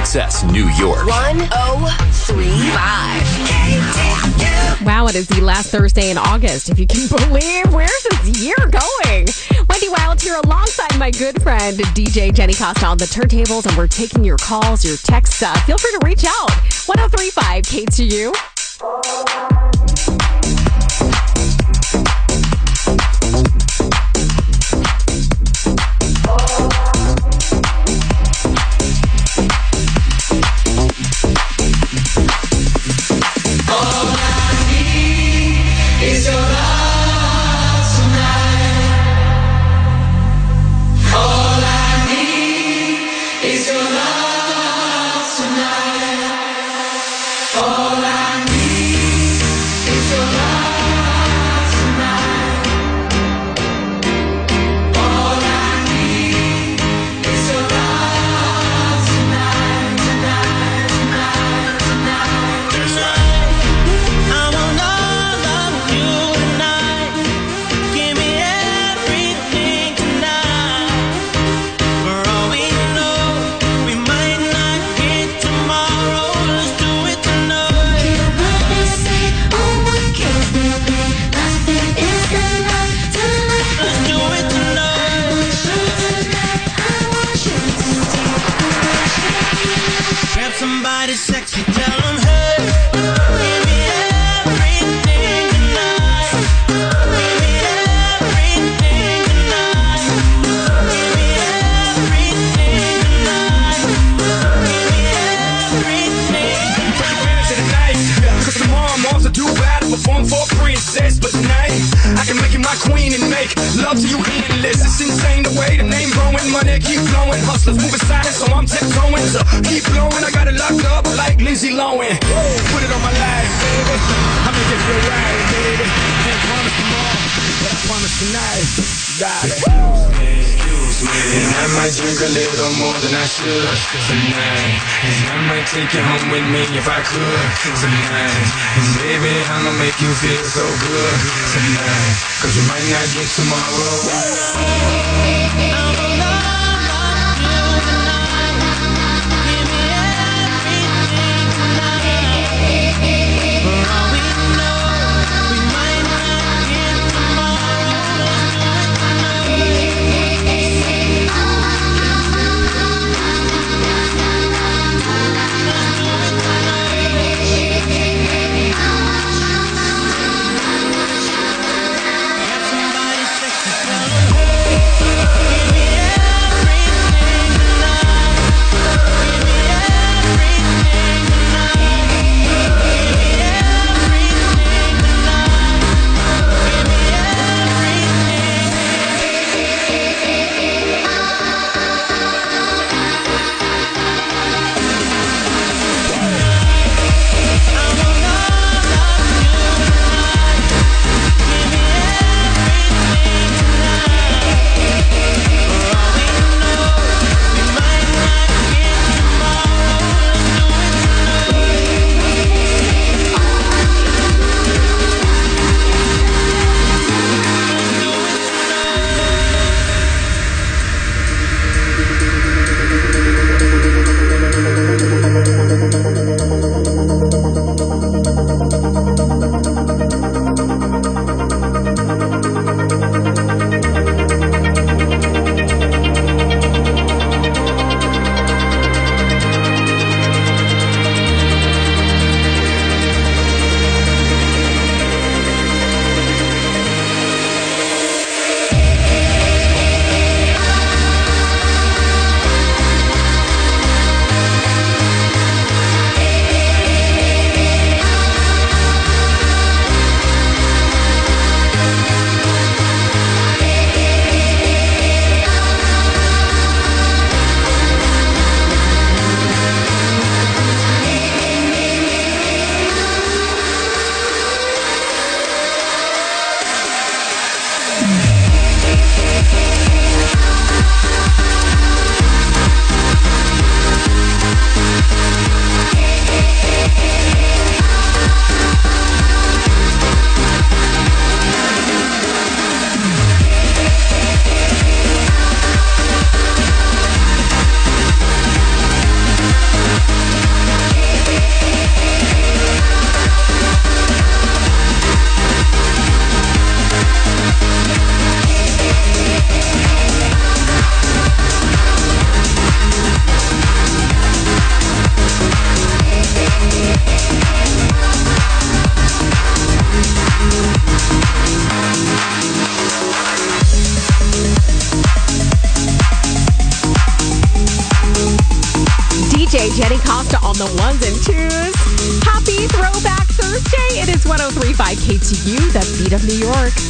WKTU, Lake Success, New York. 1035. Wow, it is the last Thursday in August. If you can believe, where's this year going? Wendy Wild here alongside my good friend DJ Jenny Costa on the turntables, and we're taking your calls, your texts. Uh, feel free to reach out. 1035 KTU. Princess. But tonight, I can make you my queen and make love to you endless. It's insane the way the name growing, money keep flowing. Hustlers moving silent, so I'm tiptoeing. So keep blowing, I got it locked up like Lindsay Lohan. Put it on my life, baby. I make it feel right, baby. Can't promise tomorrow, but I promise tonight. And I might drink a little more than I should tonight. And I might take you home with me if I could tonight. And baby, I'ma make you feel so good tonight. Cause we might not get tomorrow. Beat of New York.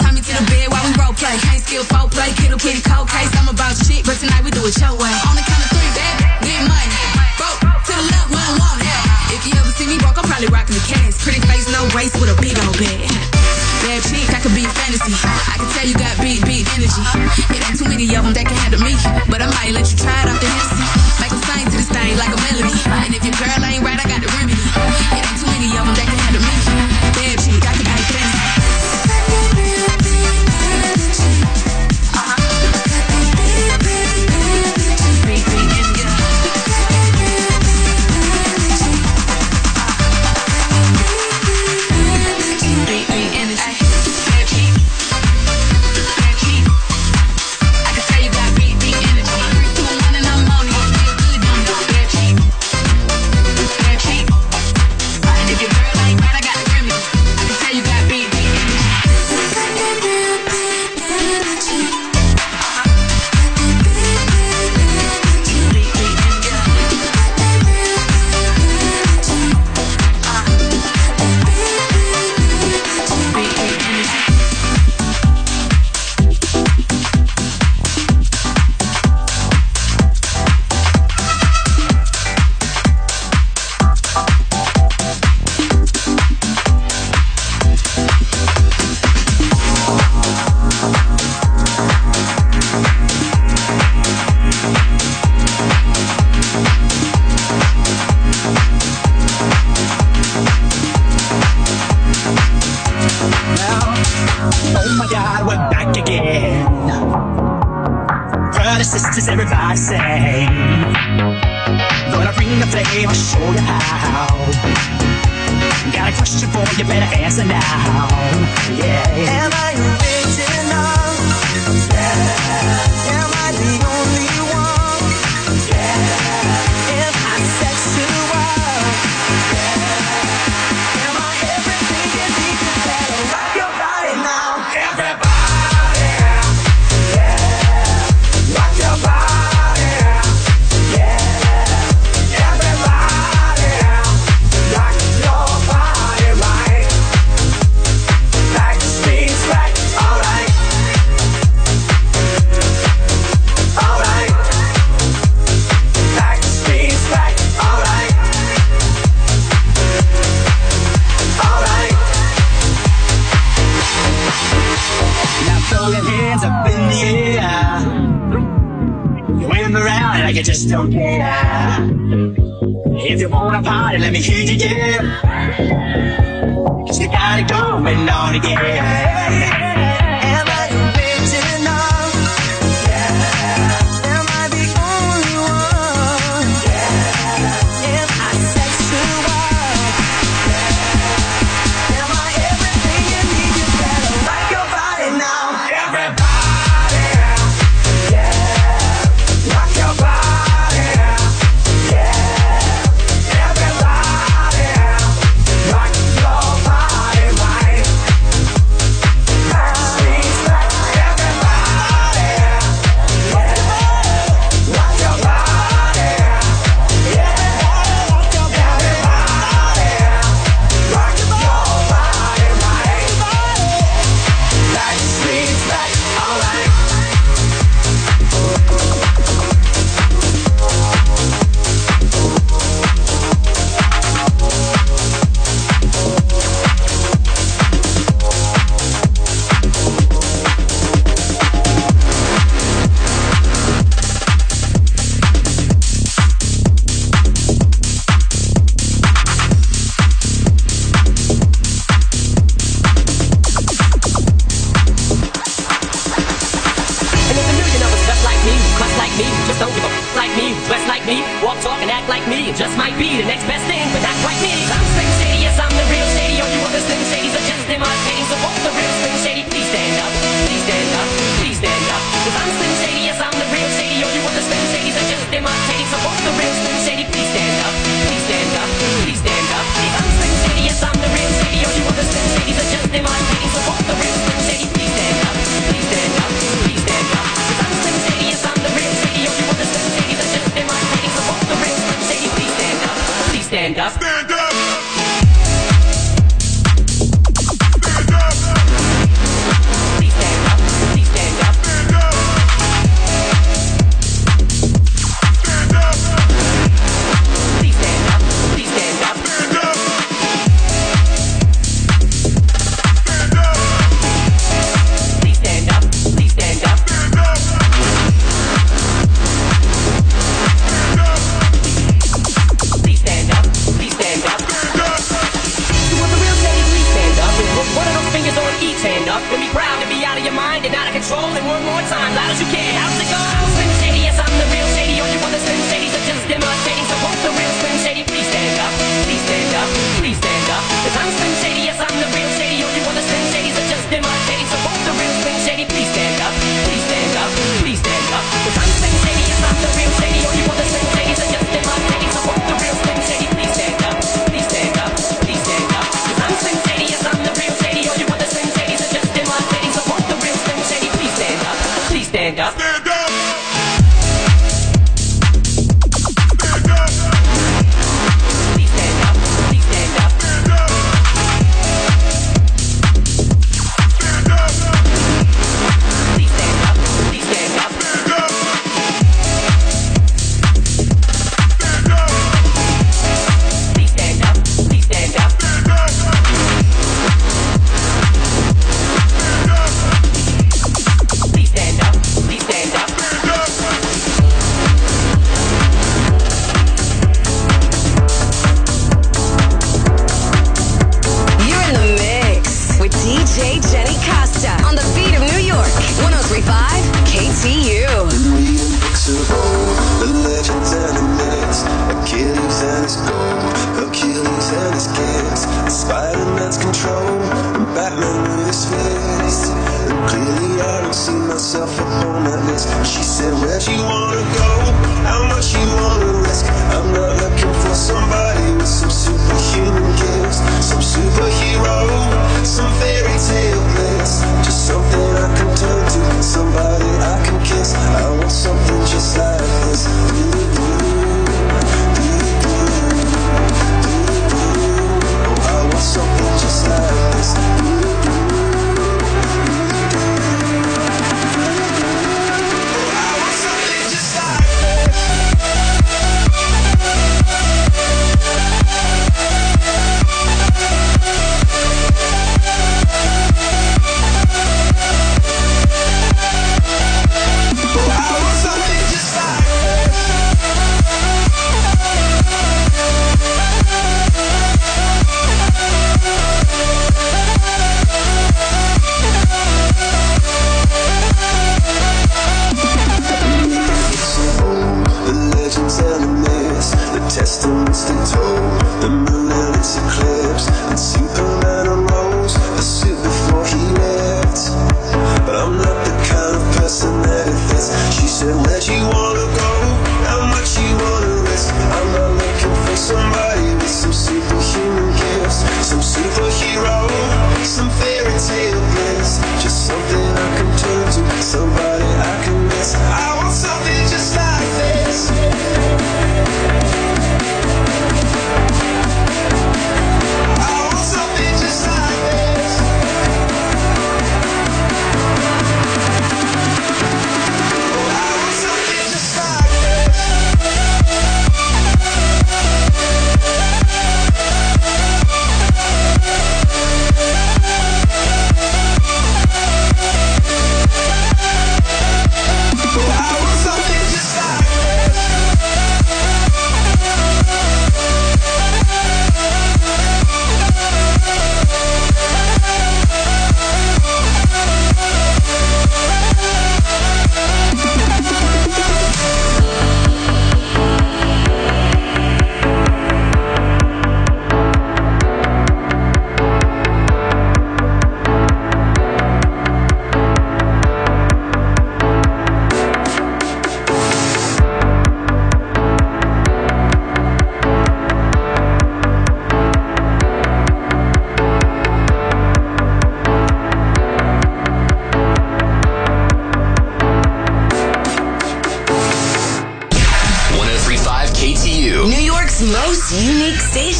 Throw me to the bed while we role play. Can't skill foreplay, kiddo kitty, cold case. I'm about shit, but tonight we do it your way. On the count of three, baby, get money. Broke to the left, one one, hell. If you ever see me broke, I'm probably rocking the cast. Pretty face, no waist with a big old bed. Bad chick, I could be fantasy. I can tell you got big, big energy. It ain't too many of them that can handle me, but I might let you try it off the Hennessy. Make them sing to this thing like a melody. And if your girl ain't right, I got the remedy. It ain't too many of them that can handle me. does everybody say? Gonna bring the flame, I'll show you how. Got a question for you, better answer now. Yeah. Am I a victim?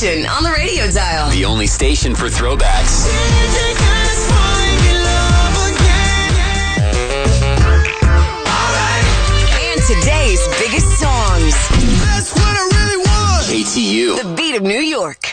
station on the radio dial. The only station for throwbacks. And today's biggest songs. That's what I really want. KTU. The beat of New York.